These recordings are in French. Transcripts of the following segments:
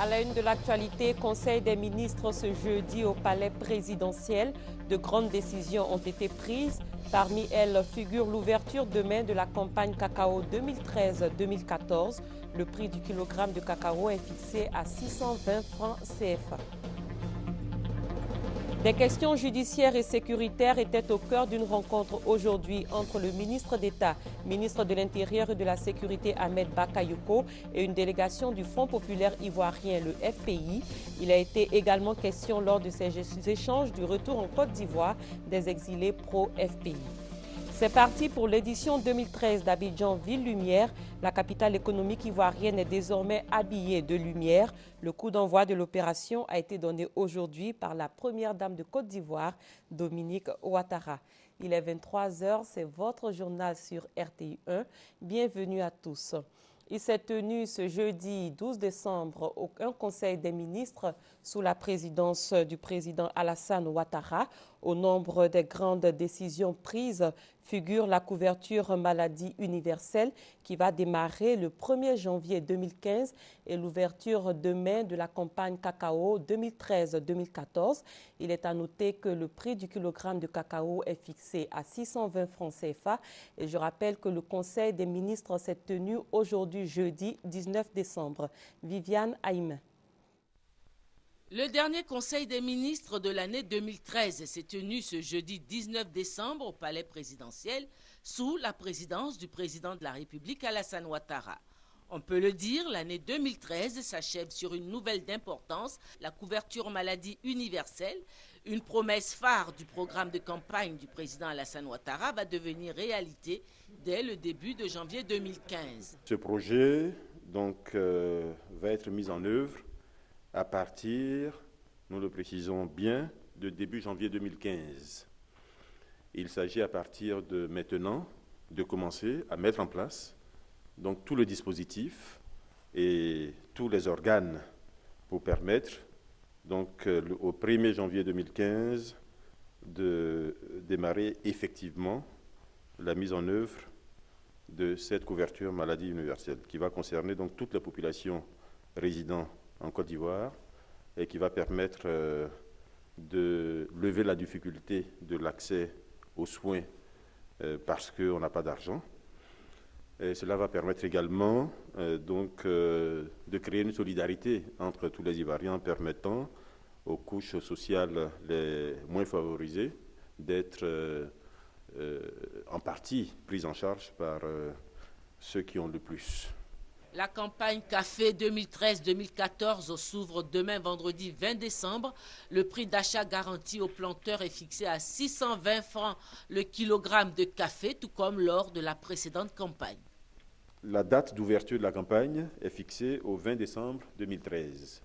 À la une de l'actualité, Conseil des ministres ce jeudi au palais présidentiel. De grandes décisions ont été prises. Parmi elles figure l'ouverture demain de la campagne cacao 2013-2014. Le prix du kilogramme de cacao est fixé à 620 francs CFA. Des questions judiciaires et sécuritaires étaient au cœur d'une rencontre aujourd'hui entre le ministre d'État, ministre de l'Intérieur et de la Sécurité Ahmed Bakayoko et une délégation du Front populaire ivoirien, le FPI. Il a été également question lors de ces échanges du retour en Côte d'Ivoire des exilés pro-FPI. C'est parti pour l'édition 2013 d'Abidjan Ville Lumière. La capitale économique ivoirienne est désormais habillée de lumière. Le coup d'envoi de l'opération a été donné aujourd'hui par la première dame de Côte d'Ivoire, Dominique Ouattara. Il est 23h, c'est votre journal sur RTI 1. Bienvenue à tous. Il s'est tenu ce jeudi 12 décembre un conseil des ministres sous la présidence du président Alassane Ouattara. Au nombre des grandes décisions prises figure la couverture maladie universelle qui va démarrer le 1er janvier 2015 et l'ouverture demain de la campagne cacao 2013-2014. Il est à noter que le prix du kilogramme de cacao est fixé à 620 francs CFA et je rappelle que le Conseil des ministres s'est tenu aujourd'hui jeudi 19 décembre. Viviane Haïm. Le dernier Conseil des ministres de l'année 2013 s'est tenu ce jeudi 19 décembre au Palais présidentiel sous la présidence du président de la République Alassane Ouattara. On peut le dire, l'année 2013 s'achève sur une nouvelle d'importance, la couverture maladie universelle. Une promesse phare du programme de campagne du président Alassane Ouattara va devenir réalité dès le début de janvier 2015. Ce projet donc, euh, va être mis en œuvre à partir, nous le précisons bien, de début janvier 2015. Il s'agit à partir de maintenant de commencer à mettre en place donc tout le dispositif et tous les organes pour permettre donc euh, au 1er janvier 2015 de démarrer effectivement la mise en œuvre de cette couverture maladie universelle qui va concerner donc toute la population résidant en Côte d'Ivoire et qui va permettre euh, de lever la difficulté de l'accès aux soins euh, parce qu'on n'a pas d'argent. Cela va permettre également euh, donc, de créer une solidarité entre tous les Ivoiriens en permettant aux couches sociales les moins favorisées d'être en partie prises en charge par ceux qui ont le plus. La campagne Café 2013-2014 s'ouvre demain vendredi 20 décembre. Le prix d'achat garanti aux planteurs est fixé à 620 francs le kilogramme de café, tout comme lors de la précédente campagne. La date d'ouverture de la campagne est fixée au 20 décembre 2013.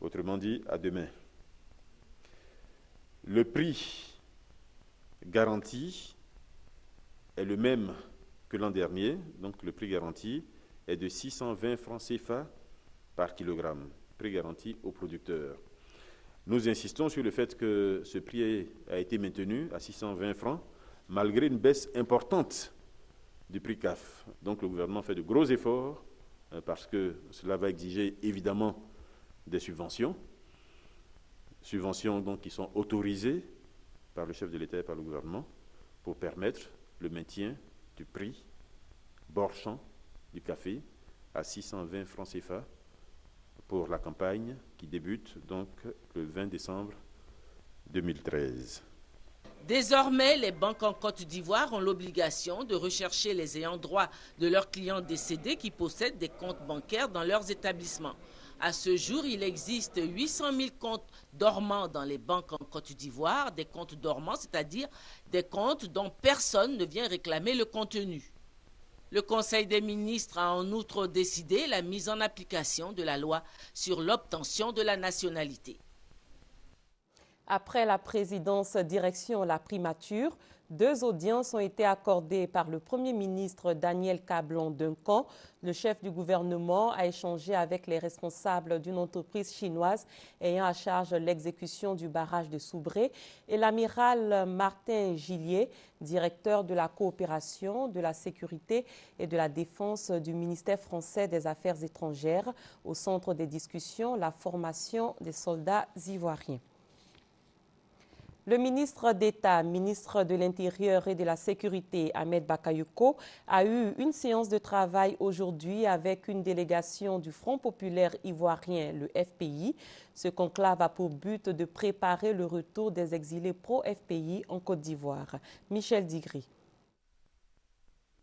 Autrement dit, à demain. Le prix garanti est le même que l'an dernier, donc le prix garanti est de 620 francs CFA par kilogramme, prix garanti aux producteurs. Nous insistons sur le fait que ce prix a été maintenu à 620 francs malgré une baisse importante du prix CAF. Donc le gouvernement fait de gros efforts euh, parce que cela va exiger évidemment des subventions, subventions qui sont autorisées par le chef de l'État et par le gouvernement pour permettre le maintien du prix bord du café à 620 francs CFA pour la campagne qui débute donc le 20 décembre 2013. Désormais, les banques en Côte d'Ivoire ont l'obligation de rechercher les ayants droit de leurs clients décédés qui possèdent des comptes bancaires dans leurs établissements. À ce jour, il existe 800 000 comptes dormants dans les banques en Côte d'Ivoire, des comptes dormants, c'est-à-dire des comptes dont personne ne vient réclamer le contenu. Le Conseil des ministres a en outre décidé la mise en application de la loi sur l'obtention de la nationalité. Après la présidence direction la primature, Deux audiences ont été accordées par le Premier ministre Daniel Cablon Duncan. Le chef du gouvernement a échangé avec les responsables d'une entreprise chinoise ayant à charge l'exécution du barrage de Soubré et l'amiral Martin Gillier, directeur de la coopération, de la sécurité et de la défense du ministère français des Affaires étrangères au centre des discussions, la formation des soldats ivoiriens. Le ministre d'État, ministre de l'Intérieur et de la Sécurité, Ahmed Bakayuko, a eu une séance de travail aujourd'hui avec une délégation du Front populaire ivoirien, le FPI. Ce conclave a pour but de préparer le retour des exilés pro-FPI en Côte d'Ivoire. Michel Digri.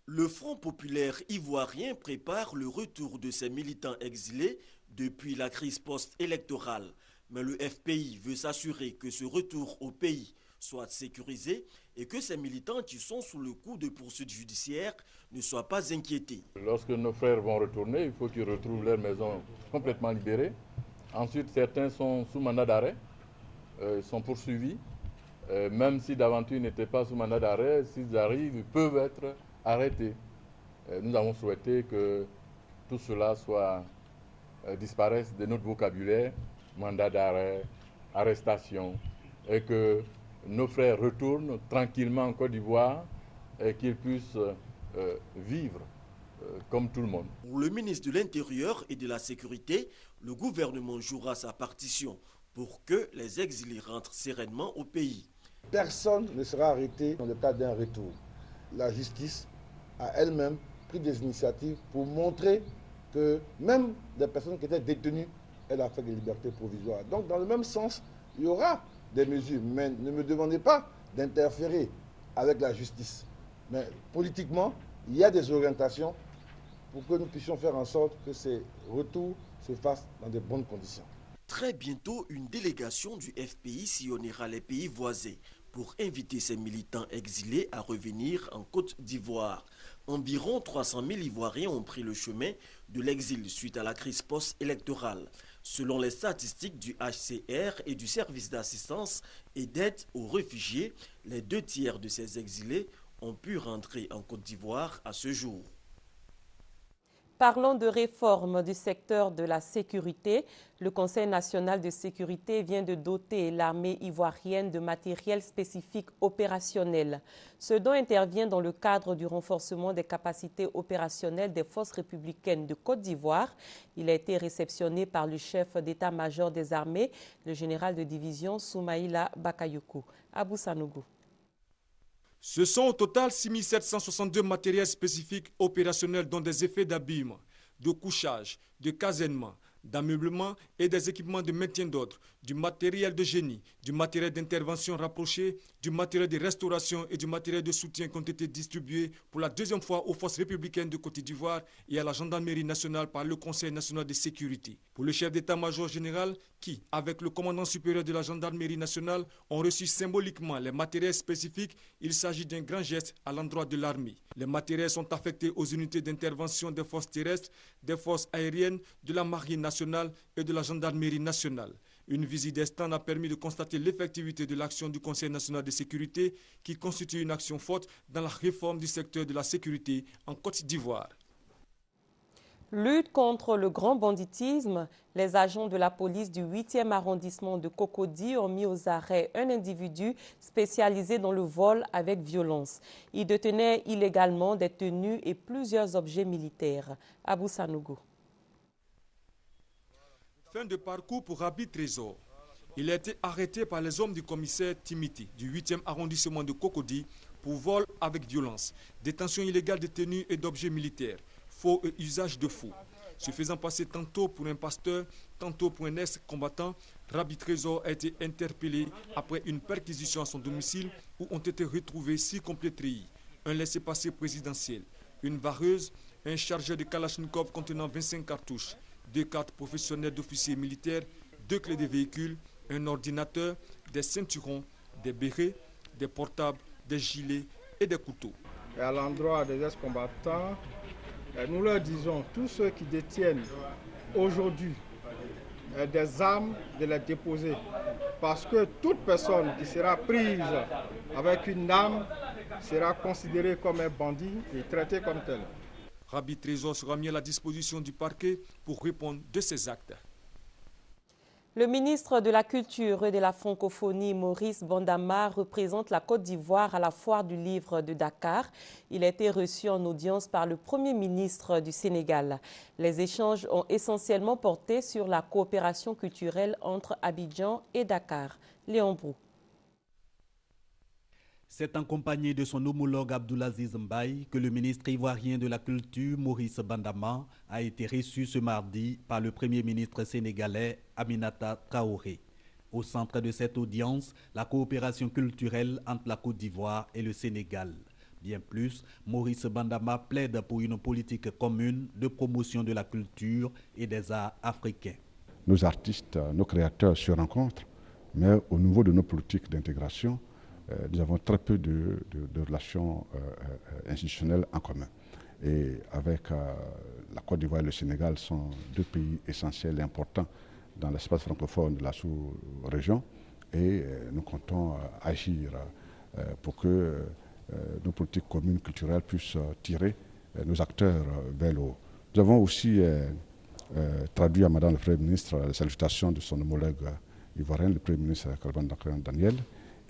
Le Front populaire ivoirien prépare le retour de ses militants exilés depuis la crise post-électorale. Mais le FPI veut s'assurer que ce retour au pays soit sécurisé et que ces militants qui sont sous le coup de poursuites judiciaires ne soient pas inquiétés. Lorsque nos frères vont retourner, il faut qu'ils retrouvent leur maison complètement libérée. Ensuite, certains sont sous mandat d'arrêt, euh, sont poursuivis. Euh, même si d'aventure n'étaient pas sous mandat d'arrêt, s'ils arrivent, ils peuvent être arrêtés. Euh, nous avons souhaité que tout cela soit disparaisse de notre vocabulaire mandat d'arrêt, arrestation, et que nos frères retournent tranquillement en Côte d'Ivoire et qu'ils puissent euh, vivre euh, comme tout le monde. Pour le ministre de l'Intérieur et de la Sécurité, le gouvernement jouera sa partition pour que les exilés rentrent sereinement au pays. Personne ne sera arrêté dans le cas d'un retour. La justice a elle-même pris des initiatives pour montrer que même des personnes qui étaient détenues elle a fait des libertés provisoires. Donc, dans le même sens, il y aura des mesures. Mais ne me demandez pas d'interférer avec la justice. Mais politiquement, il y a des orientations pour que nous puissions faire en sorte que ces retours se fassent dans de bonnes conditions. Très bientôt, une délégation du FPI sillonnera les pays voisins pour inviter ces militants exilés à revenir en Côte d'Ivoire. Environ 300 000 Ivoiriens ont pris le chemin de l'exil suite à la crise post-électorale. Selon les statistiques du HCR et du service d'assistance et d'aide aux réfugiés, les deux tiers de ces exilés ont pu rentrer en Côte d'Ivoire à ce jour. Parlons de réforme du secteur de la sécurité. Le Conseil national de sécurité vient de doter l'armée ivoirienne de matériel spécifique opérationnel. Ce dont intervient dans le cadre du renforcement des capacités opérationnelles des forces républicaines de Côte d'Ivoire. Il a été réceptionné par le chef d'état-major des armées, le général de division Soumaïla Bakayoko. Abou Sanougou. Ce sont au total 6762 matériels spécifiques opérationnels dont des effets d'abîme, de couchage, de caseinement, d'ameublement et des équipements de maintien d'ordre, du matériel de génie, du matériel d'intervention rapproché, du matériel de restauration et du matériel de soutien qui ont été distribués pour la deuxième fois aux forces républicaines de Côte d'Ivoire et à la gendarmerie nationale par le Conseil national de sécurité. Pour le chef d'état-major général, qui, avec le commandant supérieur de la gendarmerie nationale, ont reçu symboliquement les matériels spécifiques, il s'agit d'un grand geste à l'endroit de l'armée. Les matériels sont affectés aux unités d'intervention des forces terrestres, des forces aériennes, de la marine nationale et de la gendarmerie nationale. Une visite des a permis de constater l'effectivité de l'action du Conseil national de sécurité qui constitue une action forte dans la réforme du secteur de la sécurité en Côte d'Ivoire. Lutte contre le grand banditisme, les agents de la police du 8e arrondissement de Cocody ont mis aux arrêts un individu spécialisé dans le vol avec violence. Il détenait illégalement des tenues et plusieurs objets militaires. Abou Sanougou. Fin de parcours pour Rabi Trésor. Il a été arrêté par les hommes du commissaire Timiti du 8e arrondissement de Cocody pour vol avec violence, détention illégale de tenues et d'objets militaires, faux usage de faux. Se faisant passer tantôt pour un pasteur, tantôt pour un ex-combattant, Rabbi Trésor a été interpellé après une perquisition à son domicile où ont été retrouvés six complets treillis, un laissez-passer présidentiel, une vareuse, un chargeur de Kalachnikov contenant 25 cartouches, deux cartes professionnelles d'officiers militaires, deux clés de véhicule, un ordinateur, des ceinturons, des bérets, des portables, des gilets et des couteaux. Et à l'endroit des ex-combattants, euh, nous leur disons, tous ceux qui détiennent aujourd'hui euh, des armes, de les déposer. Parce que toute personne qui sera prise avec une arme sera considéré comme un bandit et traité comme tel. Rabbi Trésor sera mis à la disposition du parquet pour répondre de ces actes. Le ministre de la Culture et de la Francophonie, Maurice Bandama, représente la Côte d'Ivoire à la foire du livre de Dakar. Il a été reçu en audience par le Premier ministre du Sénégal. Les échanges ont essentiellement porté sur la coopération culturelle entre Abidjan et Dakar. Léon Brou. C'est en compagnie de son homologue Abdoulaziz Mbaye que le ministre ivoirien de la Culture, Maurice Bandama, a été reçu ce mardi par le Premier ministre sénégalais Aminata Traoré. Au centre de cette audience, la coopération culturelle entre la Côte d'Ivoire et le Sénégal. Bien plus, Maurice Bandama plaide pour une politique commune de promotion de la culture et des arts africains. Nos artistes, nos créateurs se rencontrent, mais au niveau de nos politiques d'intégration, nous avons très peu de, relations euh, euh, institutionnelles en commun. Et avec la Côte d'Ivoire et le Sénégal sont deux pays essentiels et importants dans l'espace francophone de la sous-région. Et nous comptons agir pour que nos politiques communes culturelles puissent tirer nos acteurs vers le haut. Nous avons aussi traduit à Madame le Premier ministre les salutations de son homologue ivoirien, le Premier ministre Calvin Daniel,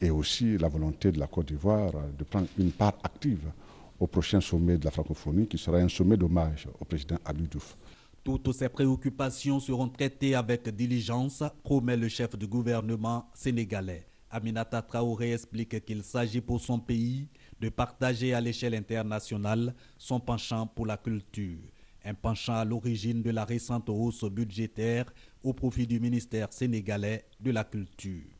et aussi la volonté de la Côte d'Ivoire de prendre une part active au prochain sommet de la francophonie qui sera un sommet d'hommage au président Abdou Diouf. Toutes ces préoccupations seront traitées avec diligence, promet le chef du gouvernement sénégalais. Aminata Traoré explique qu'il s'agit pour son pays de partager à l'échelle internationale son penchant pour la culture. Un penchant à l'origine de la récente hausse budgétaire au profit du ministère sénégalais de la Culture.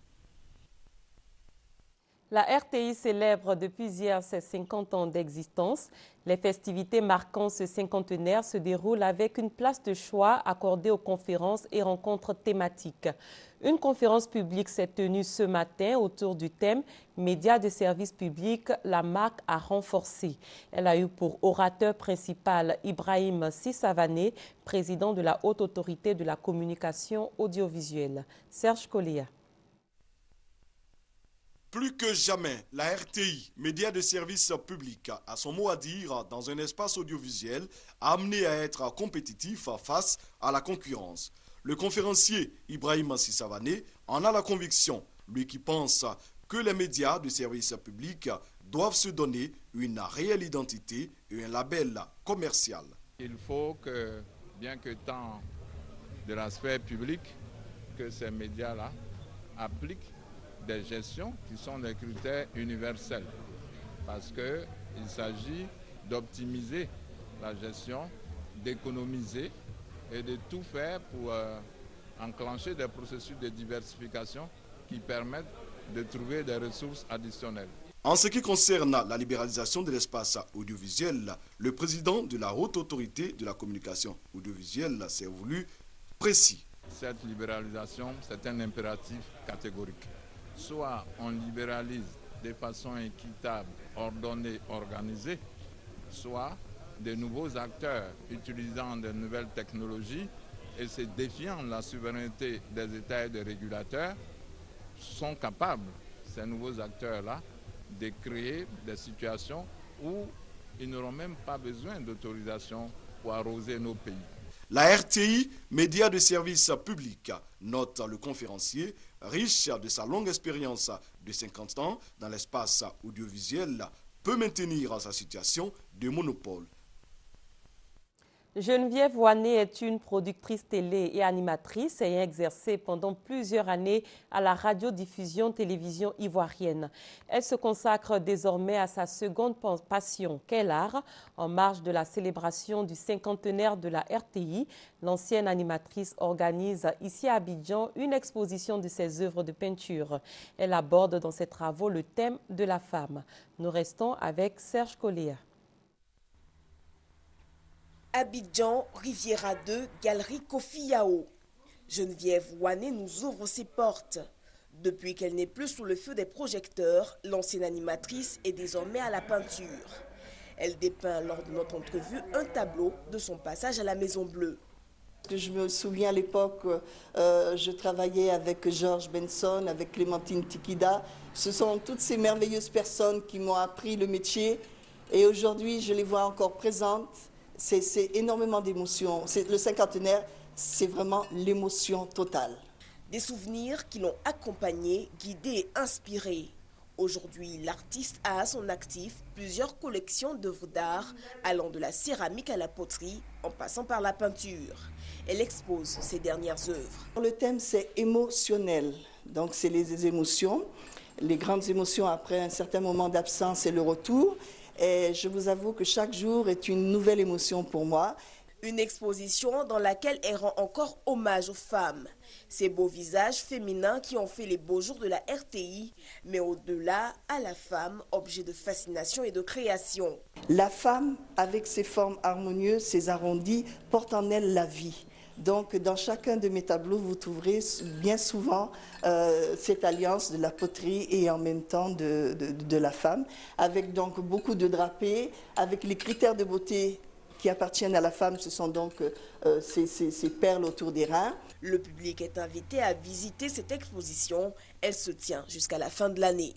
La RTI célèbre depuis hier ses 50 ans d'existence. Les festivités marquant ce cinquantenaire se déroulent avec une place de choix accordée aux conférences et rencontres thématiques. Une conférence publique s'est tenue ce matin autour du thème Médias de service public, la marque a renforcé. Elle a eu pour orateur principal Ibrahim Sissavané, président de la Haute Autorité de la Communication audiovisuelle. Serge Collier. Plus que jamais, la RTI, média de service public, a son mot à dire dans un espace audiovisuel amené à être compétitif face à la concurrence. Le conférencier Ibrahim Sissavané en a la conviction, lui qui pense que les médias de service public doivent se donner une réelle identité et un label commercial. Il faut que, bien que tant de l'aspect public, que ces médias-là appliquent des gestions qui sont des critères universels. Parce qu'il s'agit d'optimiser la gestion, d'économiser et de tout faire pour euh, enclencher des processus de diversification qui permettent de trouver des ressources additionnelles. En ce qui concerne la libéralisation de l'espace audiovisuel, le président de la Haute Autorité de la Communication audiovisuelle s'est voulu précis. Cette libéralisation, c'est un impératif catégorique soit on libéralise de façon équitable, ordonnée, organisée, soit de nouveaux acteurs utilisant de nouvelles technologies et se défiant la souveraineté des États et des régulateurs sont capables, ces nouveaux acteurs-là, de créer des situations où ils n'auront même pas besoin d'autorisation pour arroser nos pays. La RTI, média de service public, note le conférencier, riche de sa longue expérience de 50 ans dans l'espace audiovisuel, peut maintenir sa situation de monopole. Geneviève Wané est une productrice télé et animatrice ayant exercé pendant plusieurs années à la radiodiffusion télévision ivoirienne. Elle se consacre désormais à sa seconde passion, qu'est l'art. En marge de la célébration du cinquantenaire de la RTI, l'ancienne animatrice organise ici à Abidjan une exposition de ses œuvres de peinture. Elle aborde dans ses travaux le thème de la femme. Nous restons avec Serge Collier. Abidjan, Riviera 2, Galerie Kofi Yao. Geneviève Wané nous ouvre ses portes. Depuis qu'elle n'est plus sous le feu des projecteurs, l'ancienne animatrice est désormais à la peinture. Elle dépeint lors de notre entrevue un tableau de son passage à la Maison Bleue. Je me souviens à l'époque, euh, je travaillais avec Georges Benson, avec Clémentine Tikida. Ce sont toutes ces merveilleuses personnes qui m'ont appris le métier. Et aujourd'hui, je les vois encore présentes. C'est énormément d'émotions. Le cinquantenaire, c'est vraiment l'émotion totale. Des souvenirs qui l'ont accompagné, guidé et inspiré. Aujourd'hui, l'artiste a à son actif plusieurs collections d'œuvres d'art allant de la céramique à la poterie en passant par la peinture. Elle expose ses dernières œuvres. Le thème, c'est émotionnel. Donc, c'est les émotions. Les grandes émotions après un certain moment d'absence et le retour. Et je vous avoue que chaque jour est une nouvelle émotion pour moi. Une exposition dans laquelle elle rend encore hommage aux femmes. Ces beaux visages féminins qui ont fait les beaux jours de la RTI, mais au-delà, à la femme, objet de fascination et de création. La femme, avec ses formes harmonieuses, ses arrondis, porte en elle la vie. Donc, dans chacun de mes tableaux, vous trouverez bien souvent euh, cette alliance de la poterie et en même temps de, de, la femme, avec donc beaucoup de drapés, avec les critères de beauté qui appartiennent à la femme, ce sont donc euh, ces, ces, perles autour des reins. Le public est invité à visiter cette exposition. Elle se tient jusqu'à la fin de l'année.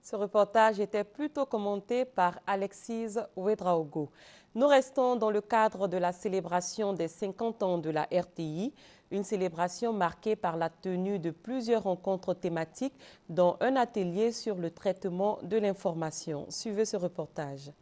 Ce reportage était plutôt commenté par Alexis Ouedraogo. Nous restons dans le cadre de la célébration des 50 ans de la RTI, une célébration marquée par la tenue de plusieurs rencontres thématiques, dont un atelier sur le traitement de l'information. Suivez ce reportage.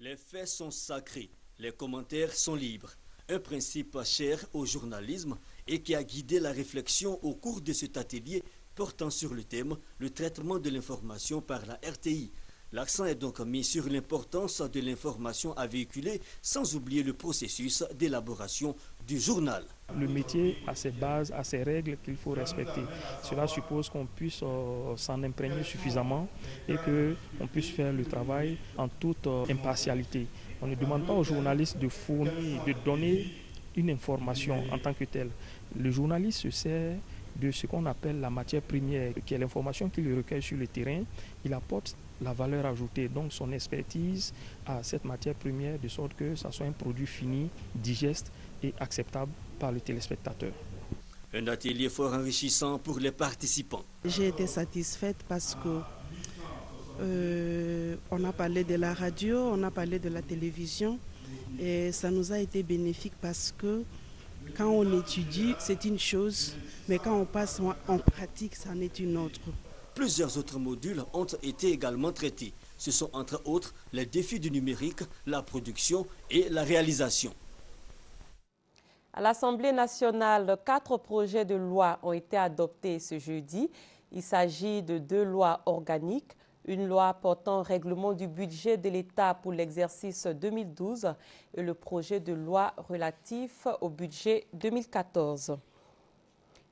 Les faits sont sacrés, les commentaires sont libres. Un principe cher au journalisme et qui a guidé la réflexion au cours de cet atelier portant sur le thème le traitement de l'information par la RTI, L'accent est donc mis sur l'importance de l'information à véhiculer, sans oublier le processus d'élaboration du journal. Le métier a ses bases, a ses règles qu'il faut respecter. Cela suppose qu'on puisse euh, s'en imprégner suffisamment et qu'on puisse faire le travail en toute euh, impartialité. On ne demande pas aux journalistes de fournir, de donner une information en tant que telle. Le journaliste se sert de ce qu'on appelle la matière première, qui est l'information qu'il recueille sur le terrain. Il apporte la valeur ajoutée, donc son expertise à cette matière première, de sorte que ça soit un produit fini, digeste et acceptable par le téléspectateur. Un atelier fort enrichissant pour les participants. J'ai été satisfaite parce que euh, on a parlé de la radio, on a parlé de la télévision et ça nous a été bénéfique parce que quand on étudie, c'est une chose, mais quand on passe en pratique, ça en est une autre. Plusieurs autres modules ont été également traités. Ce sont entre autres les défis du numérique, la production et la réalisation. À l'Assemblée nationale, quatre projets de loi ont été adoptés ce jeudi. Il s'agit de deux lois organiques, une loi portant règlement du budget de l'État pour l'exercice 2012 et le projet de loi relatif au budget 2014.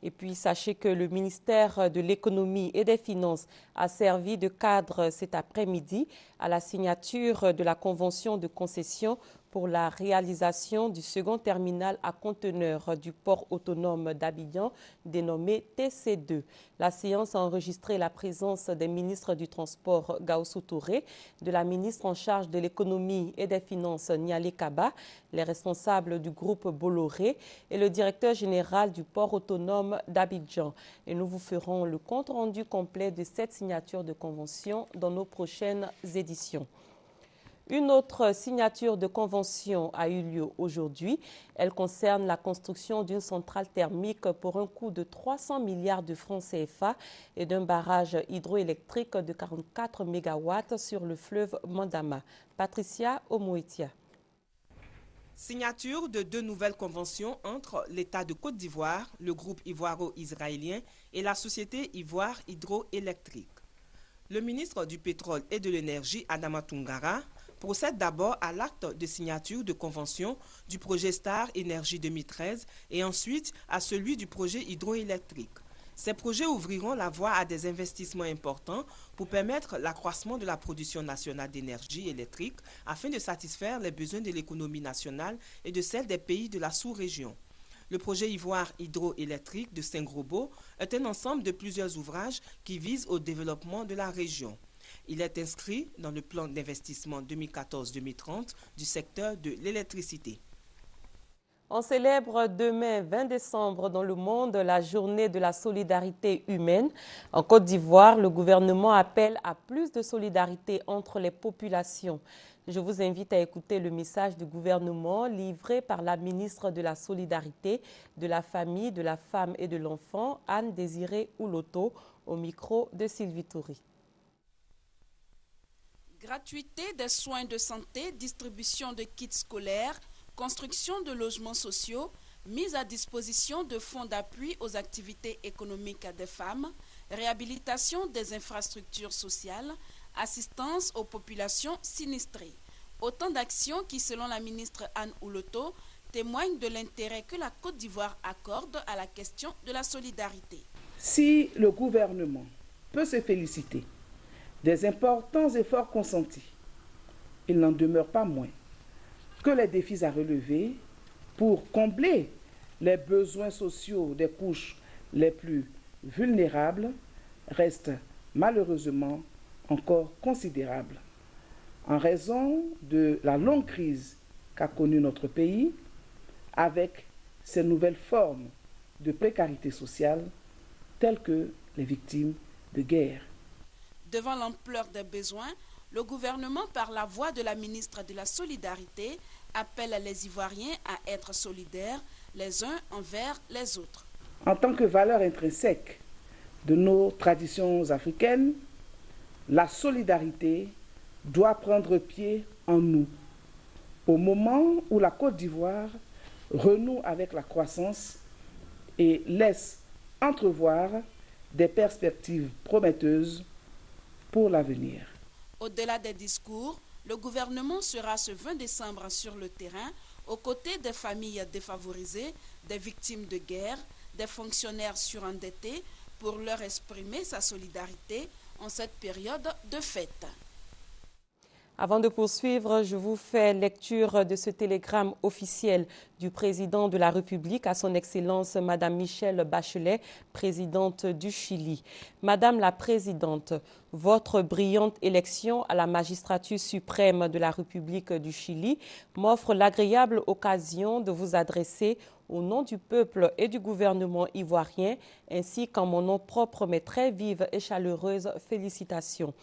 Et puis, sachez que le ministère de l'Économie et des Finances a servi de cadre cet après-midi à la signature de la convention de concession pour la réalisation du second terminal à conteneurs du port autonome d'Abidjan, dénommé TC2. La séance a enregistré la présence des ministres du Transport Gaussou Touré, de la ministre en charge de l'économie et des finances Niale Kaba, les responsables du groupe Bolloré et le directeur général du port autonome d'Abidjan. Et nous vous ferons le compte rendu complet de cette signature de convention dans nos prochaines éditions. Une autre signature de convention a eu lieu aujourd'hui. Elle concerne la construction d'une centrale thermique pour un coût de 300 milliards de francs CFA et d'un barrage hydroélectrique de 44 MW sur le fleuve Mandama. Patricia Omoetia. Signature de deux nouvelles conventions entre l'État de Côte d'Ivoire, le groupe ivoiro-israélien et la société Ivoire Hydroélectrique. Le ministre du Pétrole et de l'Énergie, Adama Tungara, procède d'abord à l'acte de signature de convention du projet Star Énergie 2013 et ensuite à celui du projet hydroélectrique. Ces projets ouvriront la voie à des investissements importants pour permettre l'accroissement de la production nationale d'énergie électrique afin de satisfaire les besoins de l'économie nationale et de celle des pays de la sous-région. Le projet Ivoire hydroélectrique de Saint-Grobo est un ensemble de plusieurs ouvrages qui visent au développement de la région. Il est inscrit dans le plan d'investissement 2014-2030 du secteur de l'électricité. On célèbre demain 20 décembre dans le monde la journée de la solidarité humaine. En Côte d'Ivoire, le gouvernement appelle à plus de solidarité entre les populations. Je vous invite à écouter le message du gouvernement livré par la ministre de la Solidarité, de la Famille, de la Femme et de l'Enfant, Anne Désirée Ouloto, au micro de Sylvie Toury. Gratuité des soins de santé, distribution de kits scolaires, construction de logements sociaux, mise à disposition de fonds d'appui aux activités économiques des femmes, réhabilitation des infrastructures sociales, assistance aux populations sinistrées. Autant d'actions qui, selon la ministre Anne Ouloto, témoignent de l'intérêt que la Côte d'Ivoire accorde à la question de la solidarité. Si le gouvernement peut se féliciter des importants efforts consentis, il n'en demeure pas moins que les défis à relever pour combler les besoins sociaux des couches les plus vulnérables restent malheureusement encore considérables en raison de la longue crise qu'a connue notre pays avec ces nouvelles formes de précarité sociale telles que les victimes de guerre. Devant l'ampleur des besoins, le gouvernement, par la voix de la ministre de la Solidarité, appelle les Ivoiriens à être solidaires les uns envers les autres. En tant que valeur intrinsèque de nos traditions africaines, la solidarité doit prendre pied en nous. Au moment où la Côte d'Ivoire renoue avec la croissance et laisse entrevoir des perspectives prometteuses l'avenir. Au-delà des discours, le gouvernement sera ce 20 décembre sur le terrain aux côtés des familles défavorisées, des victimes de guerre, des fonctionnaires surendettés pour leur exprimer sa solidarité en cette période de fête. Avant de poursuivre, je vous fais lecture de ce télégramme officiel du président de la République à son Excellence Madame Michelle Bachelet, présidente du Chili. Madame la Présidente, votre brillante élection à la magistrature suprême de la République du Chili m'offre l'agréable occasion de vous adresser au nom du peuple et du gouvernement ivoirien, ainsi qu'en mon nom propre mes très vives et chaleureuses félicitations.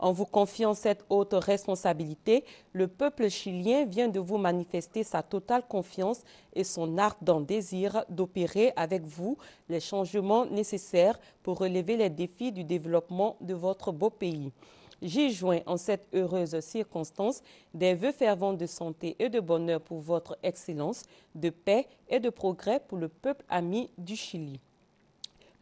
En vous confiant cette haute responsabilité, le peuple chilien vient de vous manifester sa totale confiance et son ardent désir d'opérer avec vous les changements nécessaires pour relever les défis du développement de votre beau pays. J'y joins en cette heureuse circonstance des vœux fervents de santé et de bonheur pour votre Excellence, de paix et de progrès pour le peuple ami du Chili.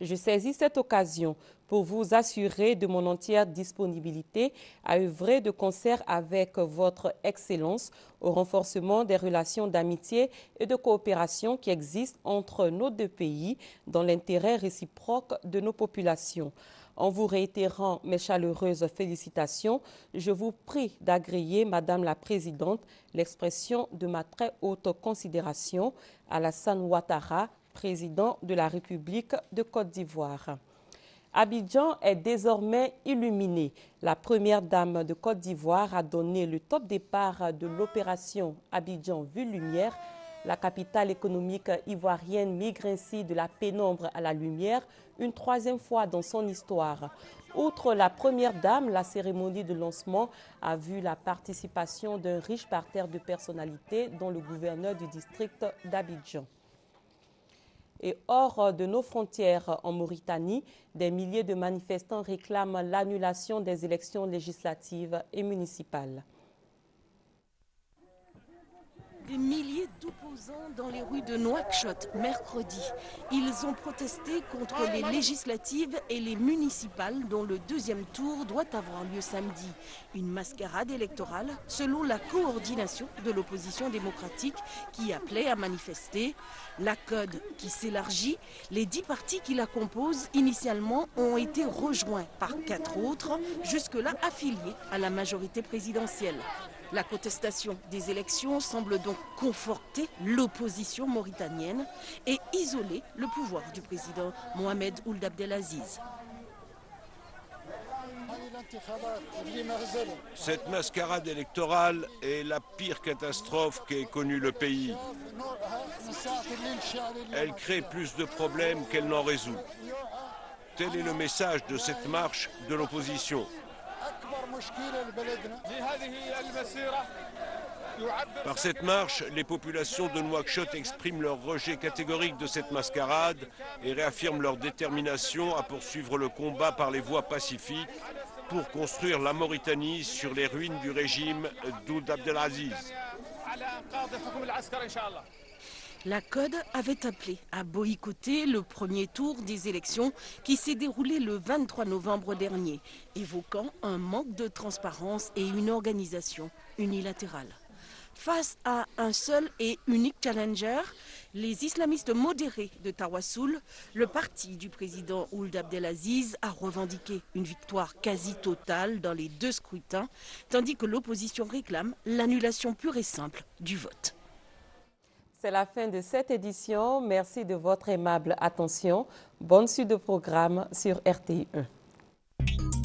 Je saisis cette occasion pour vous assurer de mon entière disponibilité à œuvrer de concert avec votre Excellence au renforcement des relations d'amitié et de coopération qui existent entre nos deux pays dans l'intérêt réciproque de nos populations. En vous réitérant mes chaleureuses félicitations, je vous prie d'agréer, Madame la Présidente, l'expression de ma très haute considération à la San Ouattara, président de la République de Côte d'Ivoire. Abidjan est désormais illuminé. La première dame de Côte d'Ivoire a donné le top départ de l'opération Abidjan Vue Lumière. La capitale économique ivoirienne migre ainsi de la pénombre à la lumière une troisième fois dans son histoire. Outre la première dame, la cérémonie de lancement a vu la participation d'un riche parterre de personnalités, dont le gouverneur du district d'Abidjan. Et hors de nos frontières en Mauritanie, des milliers de manifestants réclament l'annulation des élections législatives et municipales. Des milliers d'opposants dans les rues de Nouakchott mercredi. Ils ont protesté contre les législatives et les municipales dont le deuxième tour doit avoir lieu samedi. Une mascarade électorale selon la coordination de l'opposition démocratique qui appelait à manifester. La code qui s'élargit, les dix partis qui la composent initialement ont été rejoints par quatre autres, jusque-là affiliés à la majorité présidentielle. La contestation des élections semble donc conforter l'opposition mauritanienne et isoler le pouvoir du président Mohamed Ould Abdelaziz. Cette mascarade électorale est la pire catastrophe qu'ait connue le pays. Elle crée plus de problèmes qu'elle n'en résout. Tel est le message de cette marche de l'opposition. Par cette marche, les populations de Nouakchott expriment leur rejet catégorique de cette mascarade et réaffirment leur détermination à poursuivre le combat par les voies pacifiques pour construire la Mauritanie sur les ruines du régime d'Oud Abdelaziz. La CODE avait appelé à boycotter le premier tour des élections qui s'est déroulé le 23 novembre dernier, évoquant un manque de transparence et une organisation unilatérale. Face à un seul et unique challenger, les islamistes modérés de Tawassoul, le parti du président Ould Abdelaziz a revendiqué une victoire quasi totale dans les deux scrutins, tandis que l'opposition réclame l'annulation pure et simple du vote. C'est la fin de cette édition. Merci de votre aimable attention. Bonne suite de programme sur RTI 1.